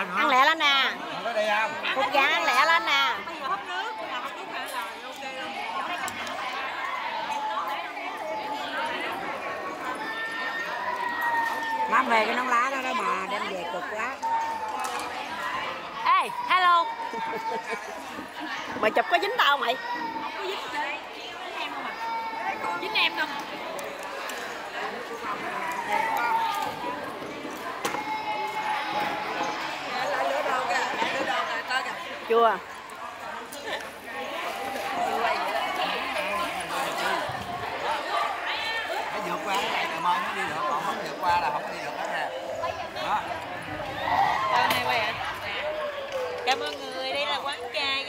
cục vàng ăn lẹ lên nè. Bây giờ hấp nước là hấp nước hả là ok luôn má về cái nón lá đó đó mà đem về cực quá. Ê hello. Mày chụp có dính tao mày? Không có dính dính em không à? Dính em không chưa? Phải vượt qua cái này rồi mới đi được còn không vượt qua là không đi được hết nè. Đó. Đâu này quay ạ Cảm ơn người, đây là quán chai